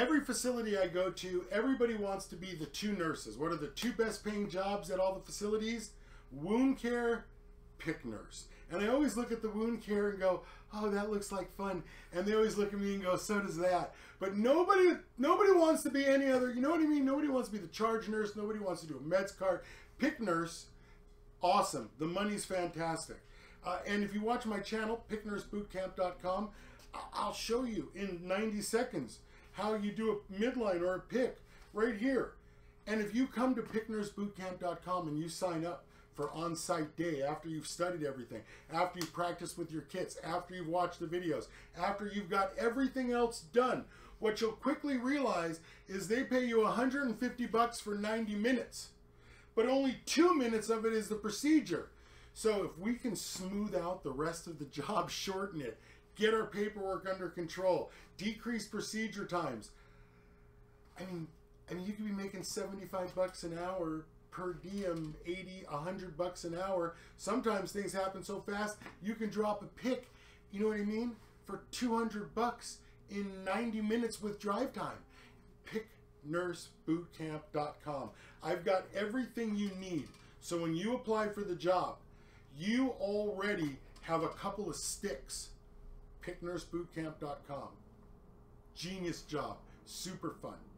every facility I go to, everybody wants to be the two nurses. What are the two best paying jobs at all the facilities? Wound care, PICC nurse. And I always look at the wound care and go, oh, that looks like fun. And they always look at me and go, so does that. But nobody nobody wants to be any other, you know what I mean? Nobody wants to be the charge nurse. Nobody wants to do a meds card. PICC nurse, awesome. The money's fantastic. Uh, and if you watch my channel, piccnursebootcamp.com, I'll show you in 90 seconds how you do a midline or a PICC right here. And if you come to piccnursebootcamp.com and you sign up for on-site day after you've studied everything, after you've practiced with your kits, after you've watched the videos, after you've got everything else done, what you'll quickly realize is they pay you 150 bucks for 90 minutes. But only two minutes of it is the procedure. So if we can smooth out the rest of the job, shorten it, get our paperwork under control, decrease procedure times. I mean, I mean, you could be making 75 bucks an hour per diem, 80, 100 bucks an hour. Sometimes things happen so fast, you can drop a PICC, you know what I mean, for 200 bucks in 90 minutes with drive time. PiccNurseBootcamp.com. I've got everything you need. So when you apply for the job, you already have a couple of sticks. PiccNurseBootcamp.com. Genius job. Super fun.